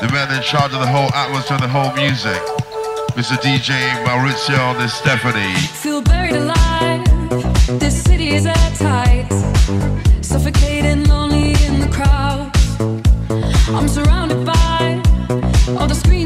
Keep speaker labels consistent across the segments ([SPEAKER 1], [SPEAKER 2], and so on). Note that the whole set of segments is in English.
[SPEAKER 1] the man in charge of the whole atmosphere and the whole music, Mr. DJ Maurizio De Stefani.
[SPEAKER 2] Feel buried alive, this city is airtight, suffocating lonely in the crowd. I'm surrounded by all the
[SPEAKER 3] screams.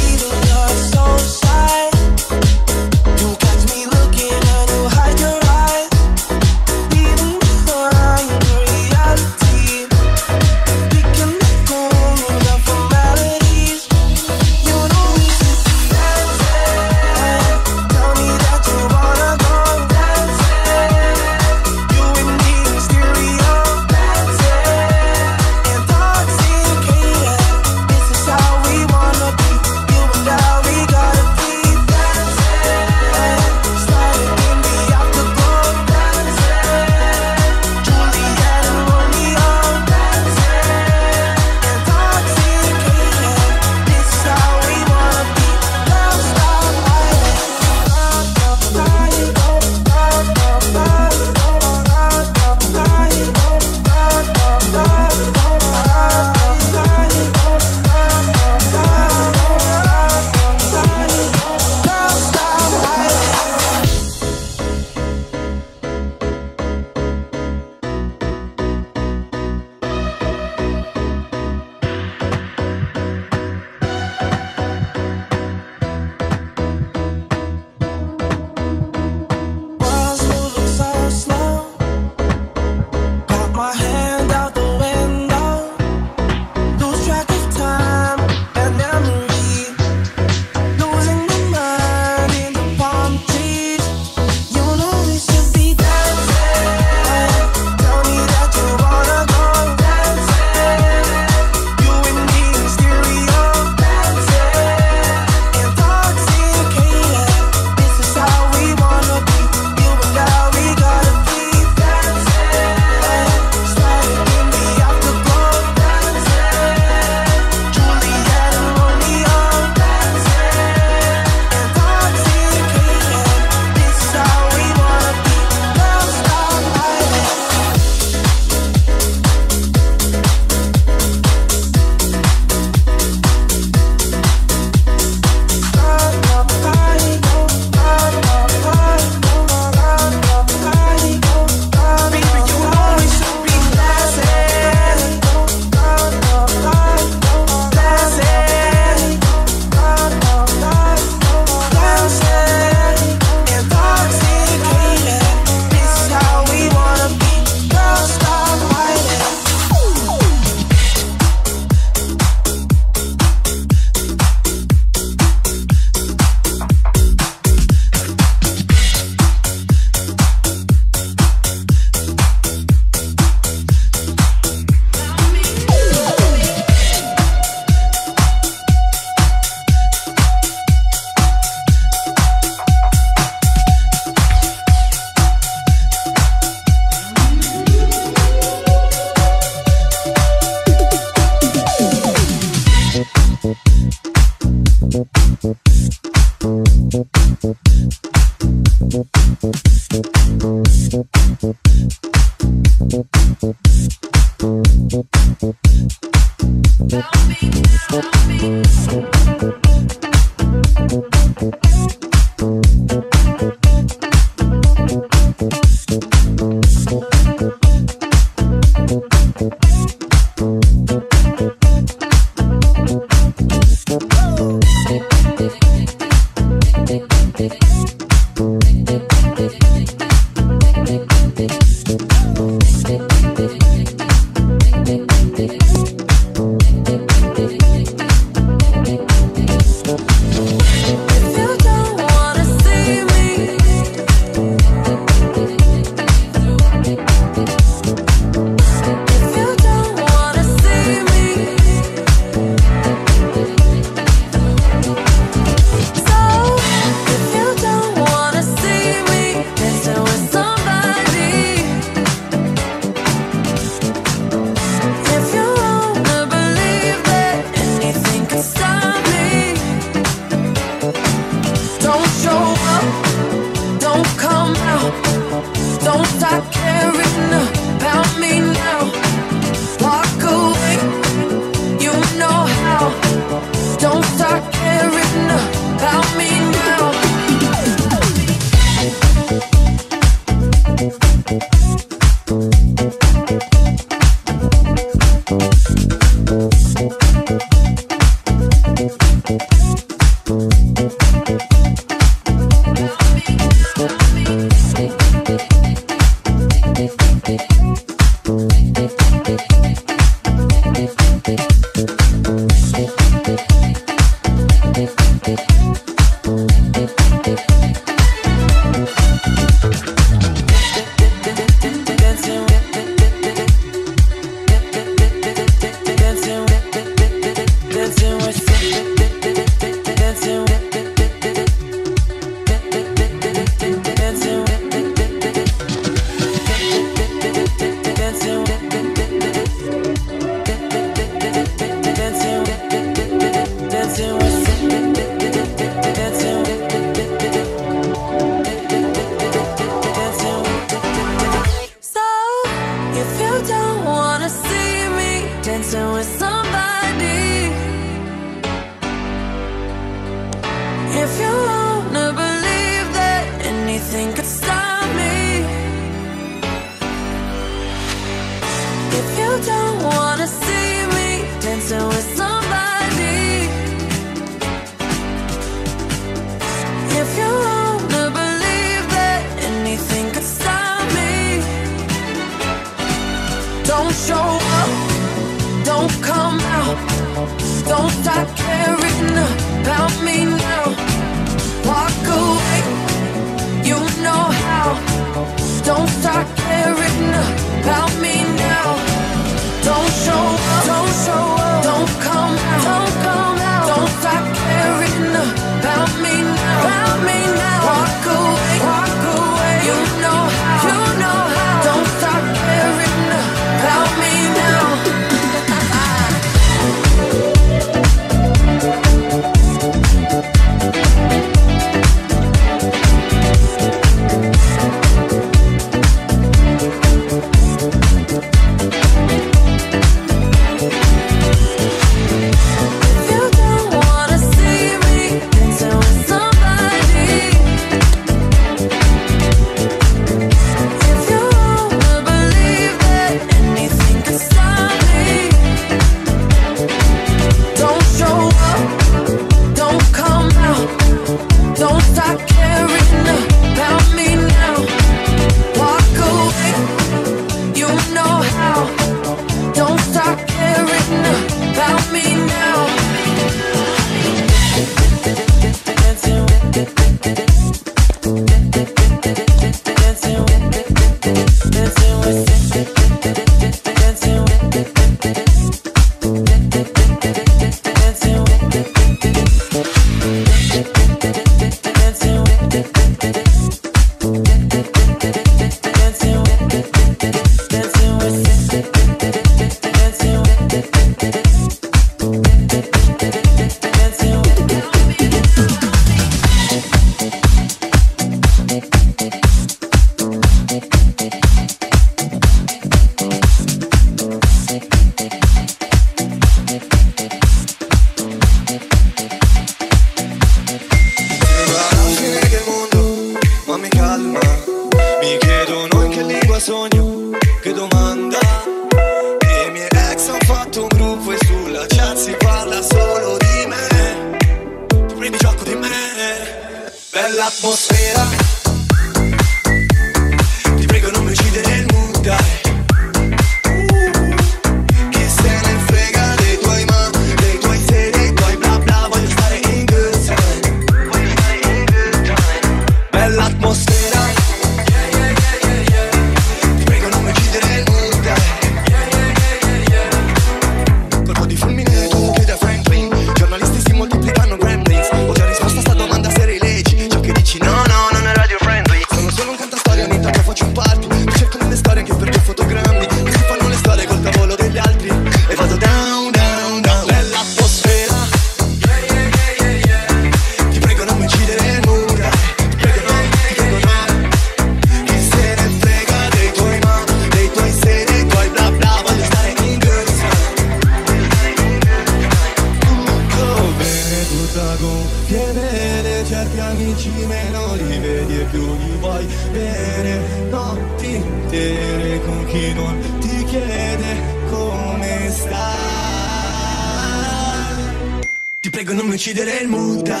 [SPEAKER 3] prego non mi uccidere il muta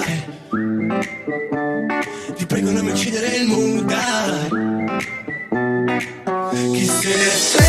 [SPEAKER 3] Ti prego non mi uccidere il muta Chi se ne frega?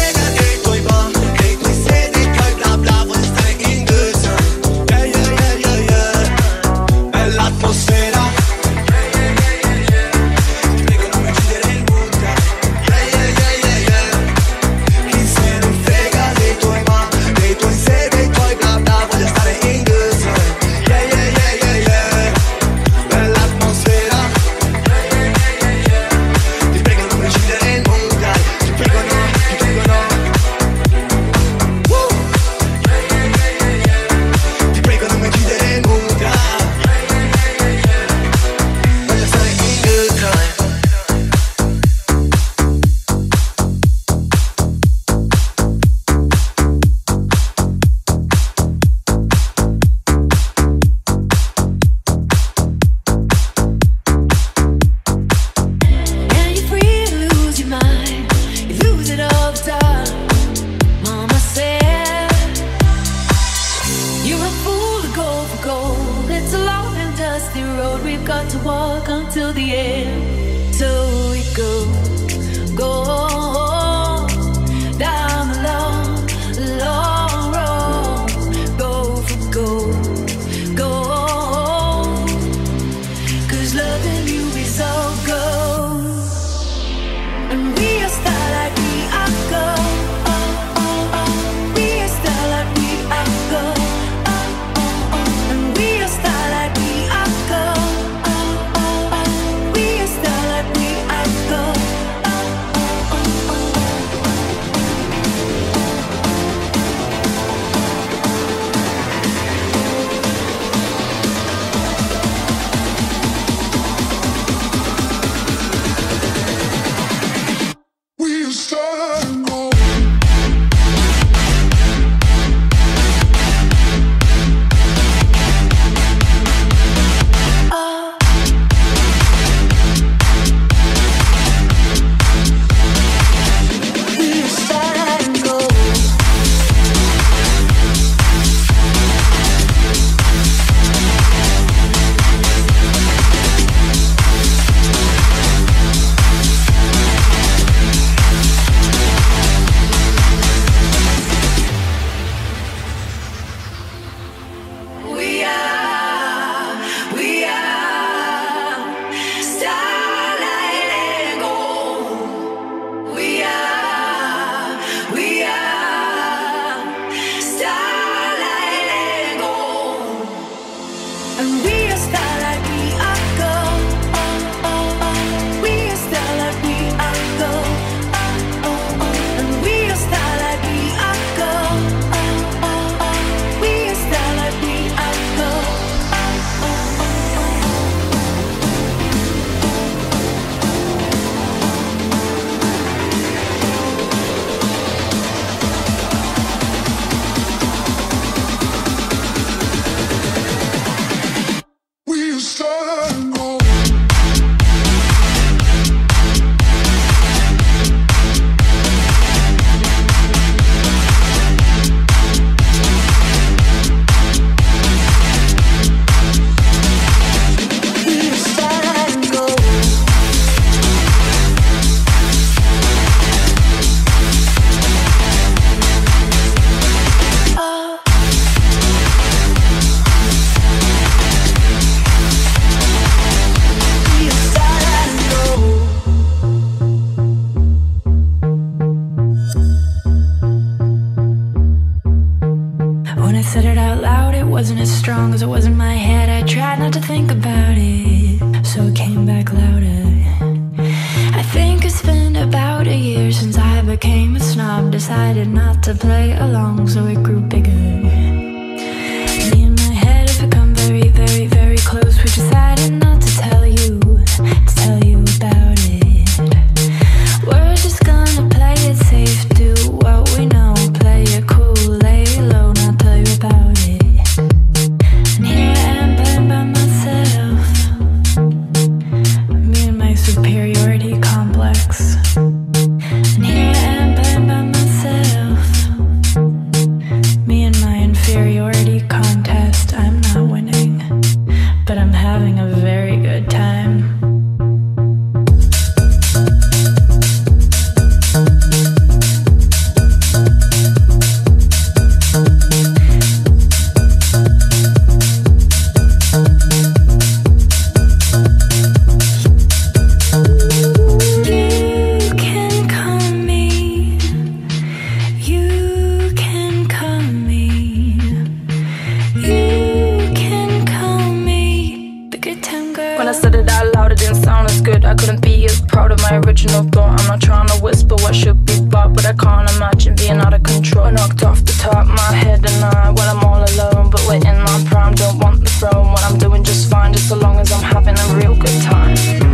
[SPEAKER 2] When I said it out loud, it didn't sound as good. I couldn't be as proud of my original thought. I'm not trying to whisper what should be bought, but I can't imagine being out of control. I knocked off the top, my head and I, when I'm all alone. But we're in my prime, don't want the throne. When I'm doing just fine, just so long as I'm having a real good time.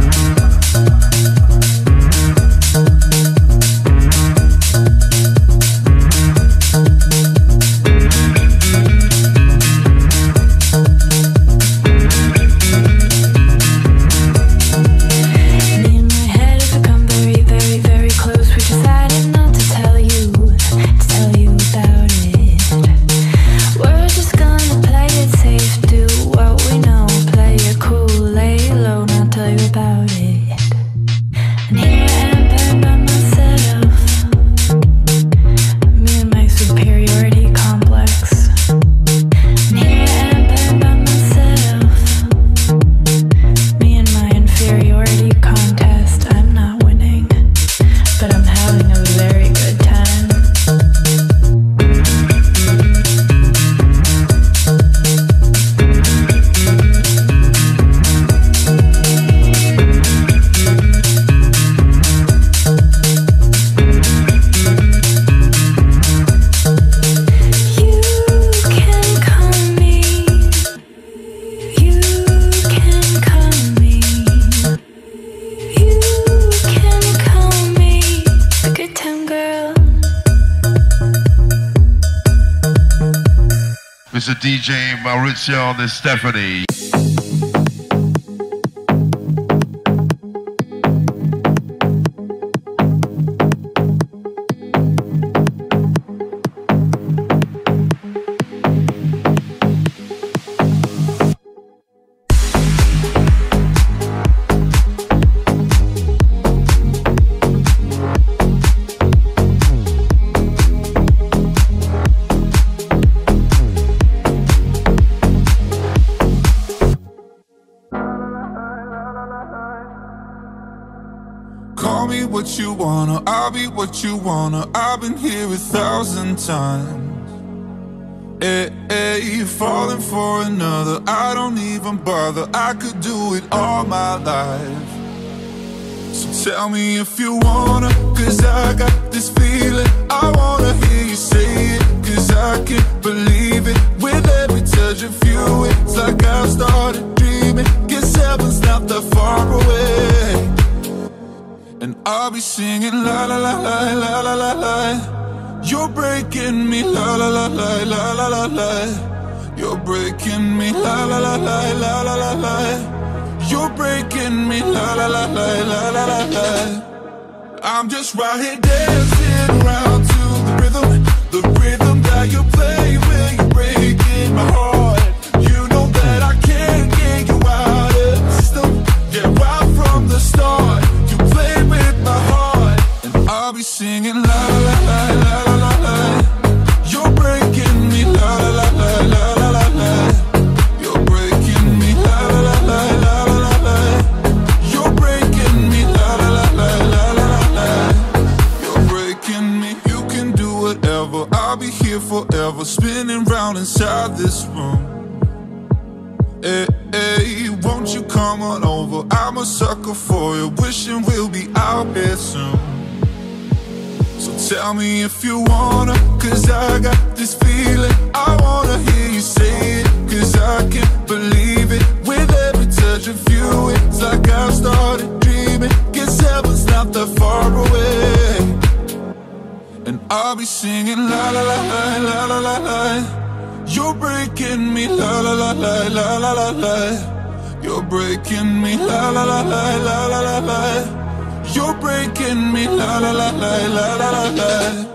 [SPEAKER 4] Fitzgerald and
[SPEAKER 1] Stephanie.
[SPEAKER 5] I'll be what you wanna. I've been here a thousand times. Eh, eh, hey, hey, falling for another, I don't even bother. I could do it all my life. So tell me if you wanna, cause I got this feeling. I wanna hear you say it, cause I can't believe it. With every touch of you, it's like I've started dreaming. Guess heaven's not that far away. And I'll be singing la la la la la la la la. You're breaking me la la la la la la la la. You're breaking me la la la la la la la la. You're breaking me la la la la la la la la. I'm just right here dancing around to the rhythm, the rhythm that you play when you're breaking my heart. Singing la la la la la la la. You're breaking me la la la la la la la la. You're breaking me la la la la la la la la. You're breaking me la la la la la la la. You're breaking me. You can do whatever. I'll be here forever, spinning round inside this room. Hey, hey, won't you come on over? I'm a sucker for you, wishing we'll be out here soon.
[SPEAKER 2] Tell me if you wanna, cause I got this feeling. I wanna hear you say it, cause I can't believe it. With every touch of you, it's like I've started dreaming. Guess heaven's not that far away. And I'll be singing la la la la la la la la. You're breaking me la la la la la la la la. You're breaking me la la la la la la la la. You're breaking me, la la la la la la la.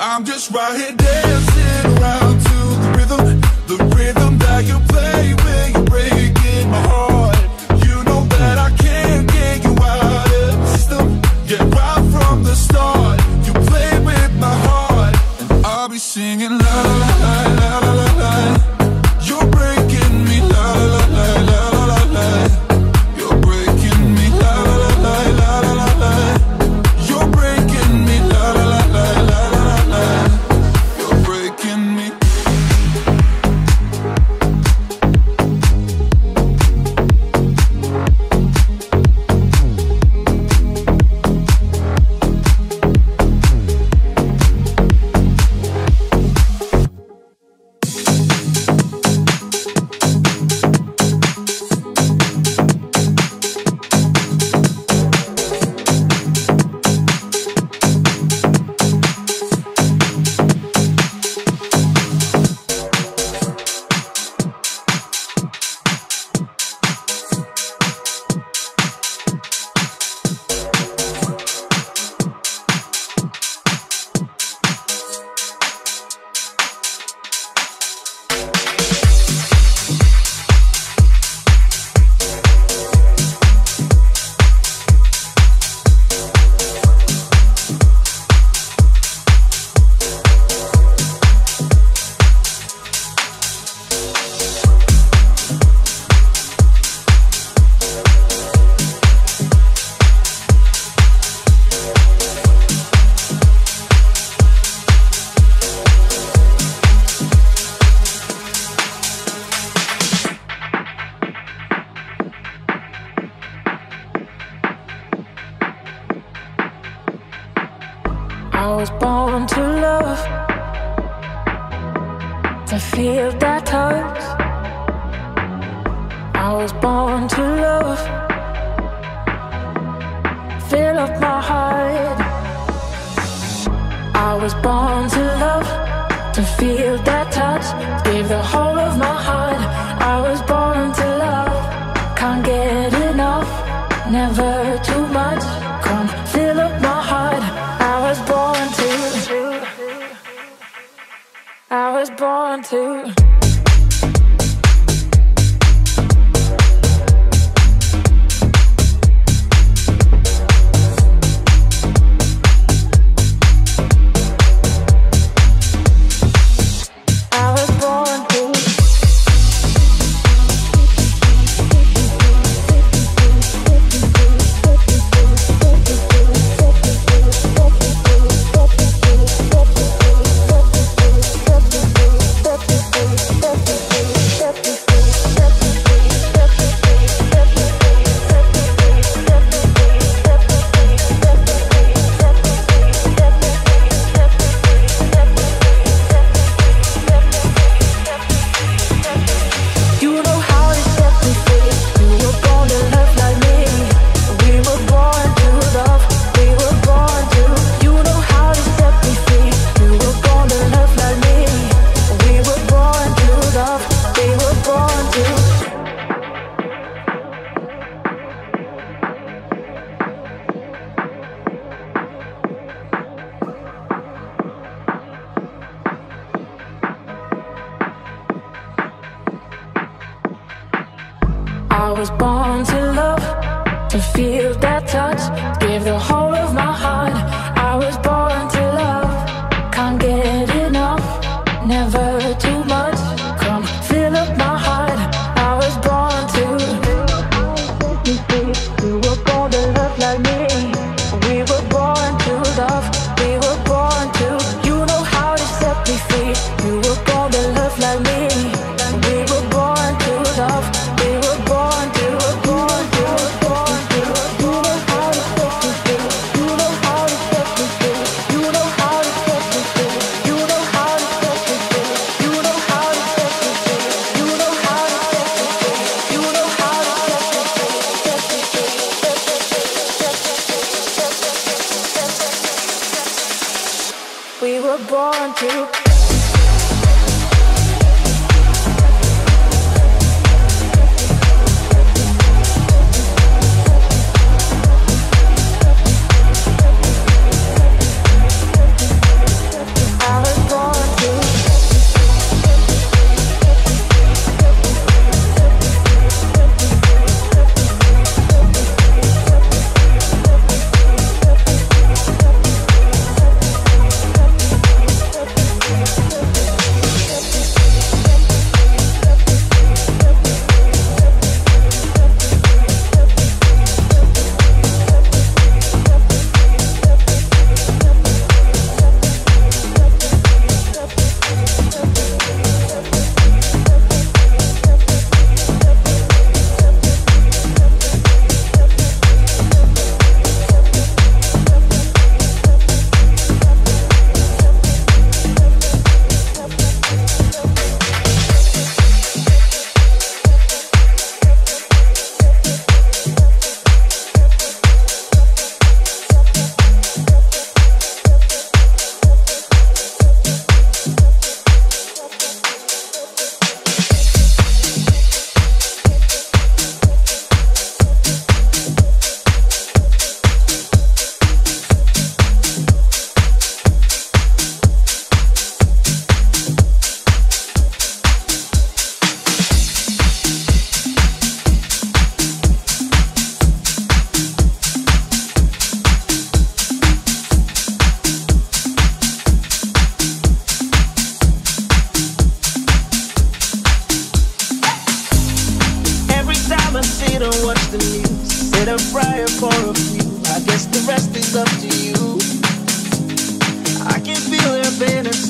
[SPEAKER 2] I'm just right here dancing around to the rhythm, the rhythm that you play when you're breaking my heart. You know that I can't get you out of the system. Yeah, right from the start, you play with my heart, and I'll be singing la la. la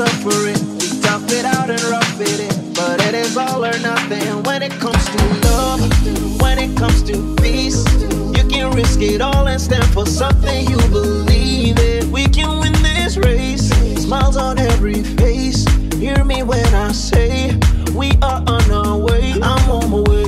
[SPEAKER 2] suffering. We tough it out and rough it in, but it is all or nothing
[SPEAKER 6] when it comes to love, when it comes to peace. You can risk it all and stand for something you believe in. We can win this race, smiles on every face. Hear me when I say we are on our way. I'm on my way.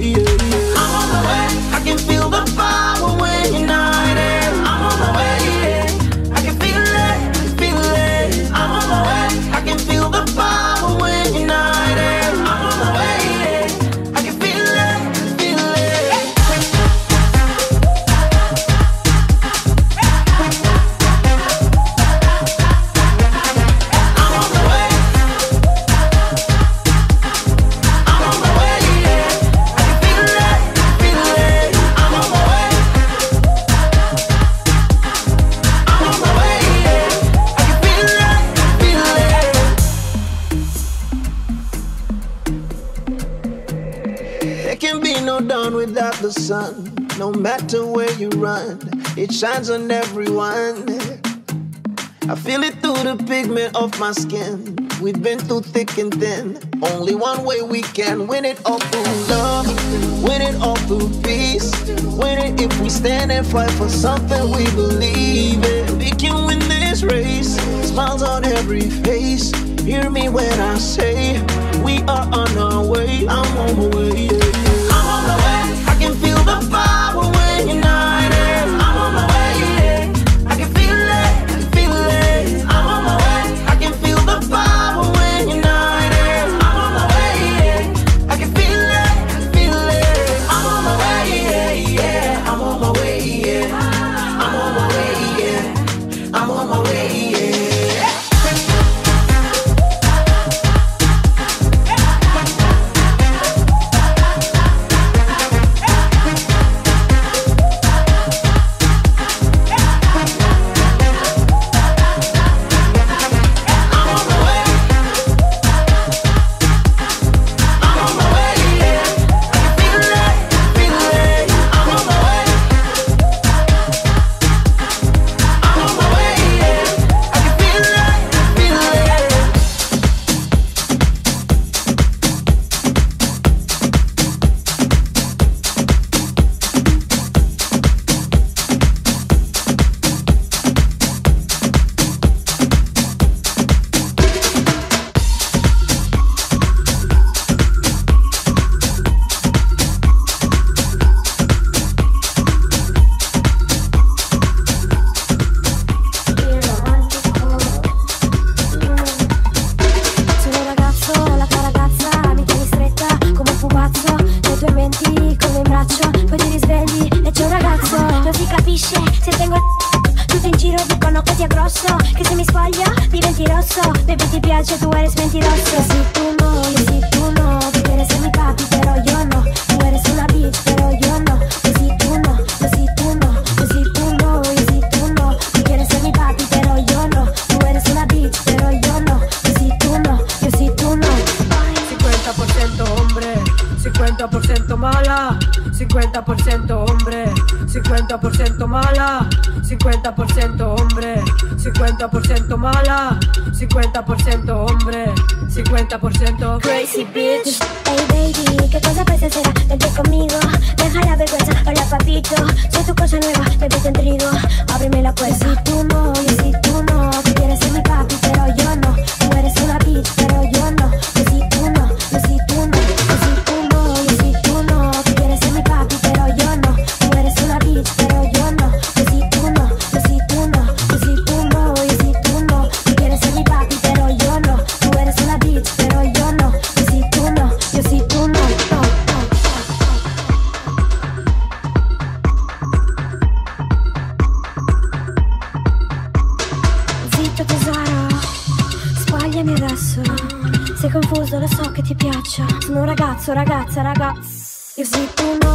[SPEAKER 7] Shines on everyone. I feel it through the pigment of my skin. We've been through thick and thin. Only one way we can win it all through love, win it all through peace. Win it if we stand and fight for something we believe in. We can win this race. Smiles on every face. Hear me when I say we are on our way. I'm on my way. Yeah. I'm on my way. I can feel the power
[SPEAKER 8] 50% mala, 50% hombre, 50% mala, 50% hombre, 50%
[SPEAKER 9] crazy bitch. Hey baby, ¿qué cosa puedes hacer? Vente conmigo, deja la vergüenza, hola papito, soy tu cosa nueva, te viste en ábreme la puerta. Si tú no, y si tú no, tú quieres ser mi papi, pero yo no, tú eres una bitch, pero yo no. ragazza, ragazza. Io se tu
[SPEAKER 10] non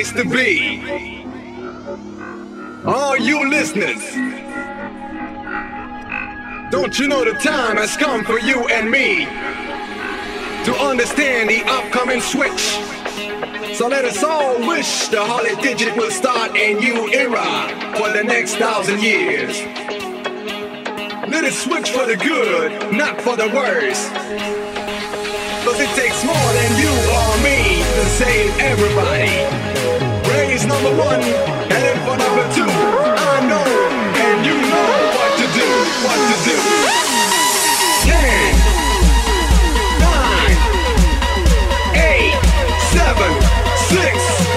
[SPEAKER 10] place to be. All you listeners, don't you know the time has come for you and me to understand the upcoming switch? So let us all wish the holy digit will start a new era for the next thousand years. Let it switch for the good, not for the worse. Cause it takes more than you or me to save everybody number one and in for number two. I know, and you know what to do, what to do. Ten, nine, eight, seven, six.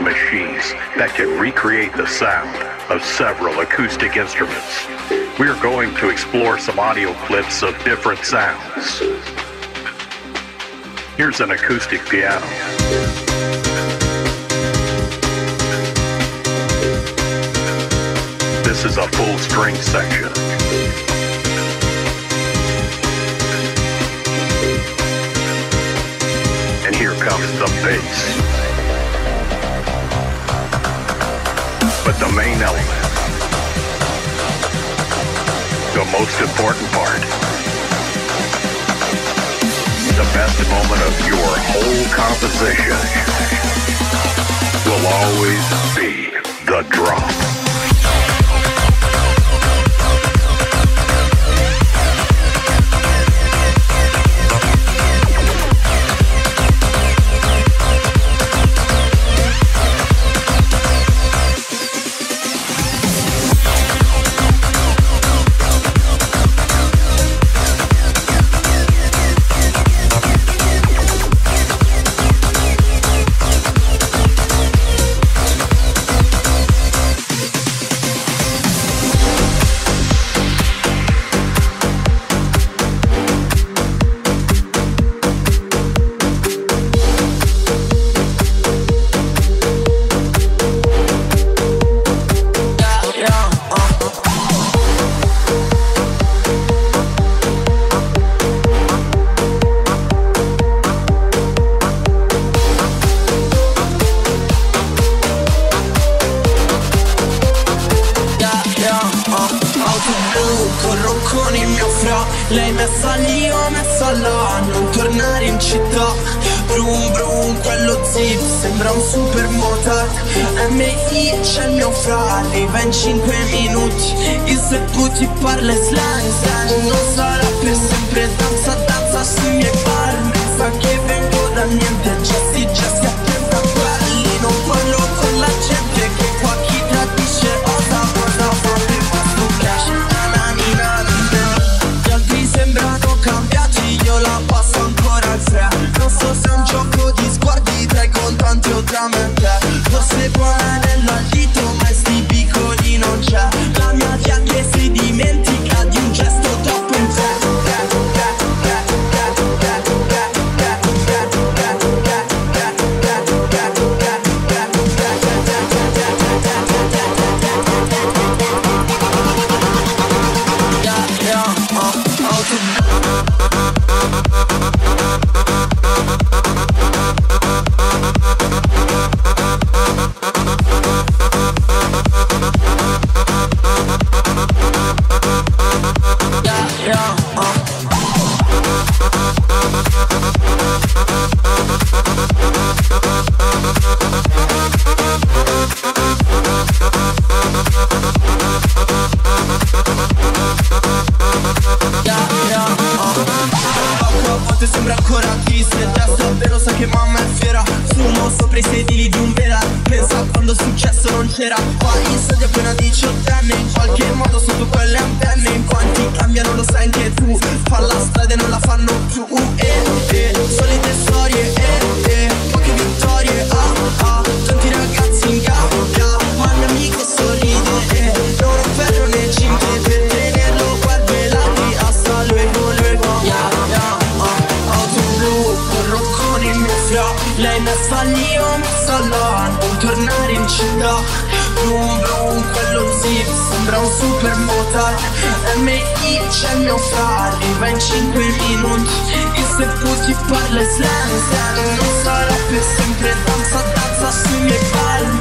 [SPEAKER 11] Machines that can recreate the sound of several acoustic instruments. We are going to explore some audio clips of different sounds. Here's an acoustic piano. This is a full string section. And here comes the bass. But the main element, the most important part, the best moment of your whole composition will always be the drop.
[SPEAKER 12] Motard MI c'è il mio fra Arriva in 5 minuti Il se tu ti parla slang slang Non sarà per sempre Danza, danza sui miei palmi Sa che vengo da niente Gessi, gessi attenta quelli. Non parlo con la gente Che qua chi tradisce. Osa, osa fa per questo cash. Nananina, Gli altri sembrano cambiati Io la passo ancora al fre Non so se è un gioco tutto tranne te Forse buona nell'aldito ma sti piccoli non c'è La mia fianca c'è il mio fra Arriva in 5 minuti. Il se ti parla slang slang Non sarà per sempre Danza, danza sui miei palmi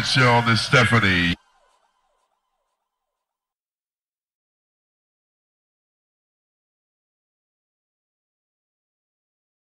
[SPEAKER 1] Maurizio De Stefani.